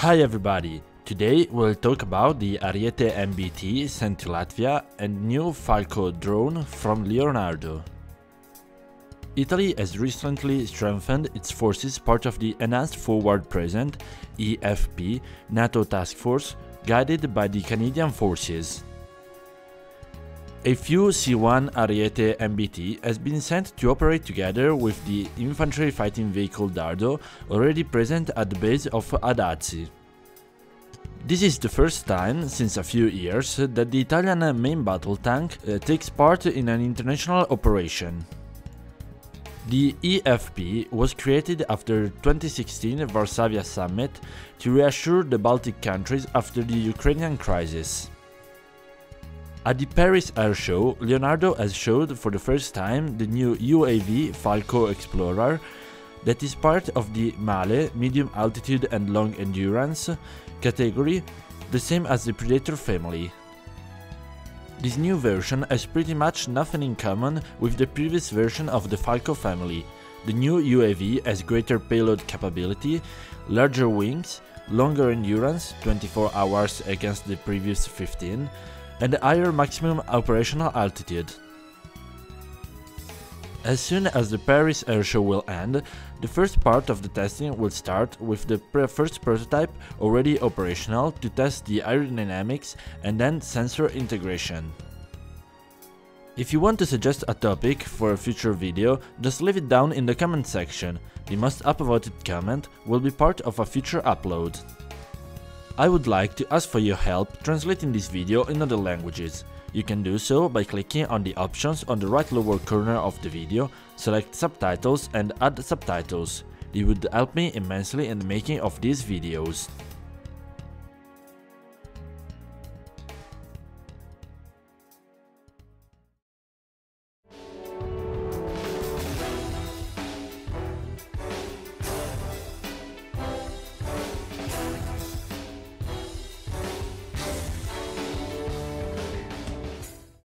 Hi everybody! Today we'll talk about the Ariete MBT sent to Latvia and new Falco drone from Leonardo. Italy has recently strengthened its forces part of the Enhanced Forward Presence EFP NATO task force guided by the Canadian forces. A few C-1 Ariete MBT has been sent to operate together with the infantry fighting vehicle Dardo already present at the base of Adazi. This is the first time since a few years that the Italian main battle tank uh, takes part in an international operation. The EFP was created after 2016 Varsavia summit to reassure the Baltic countries after the Ukrainian crisis. At the Paris Air Show, Leonardo has showed for the first time the new UAV Falco Explorer that is part of the Male medium altitude and long endurance category, the same as the Predator family. This new version has pretty much nothing in common with the previous version of the Falco family. The new UAV has greater payload capability, larger wings, longer endurance 24 hours against the previous 15, and higher maximum operational altitude. As soon as the Paris Airshow will end, the first part of the testing will start with the first prototype already operational to test the aerodynamics and then sensor integration. If you want to suggest a topic for a future video, just leave it down in the comment section. The most upvoted comment will be part of a future upload. I would like to ask for your help translating this video in other languages. You can do so by clicking on the options on the right lower corner of the video, select subtitles and add subtitles. It would help me immensely in the making of these videos.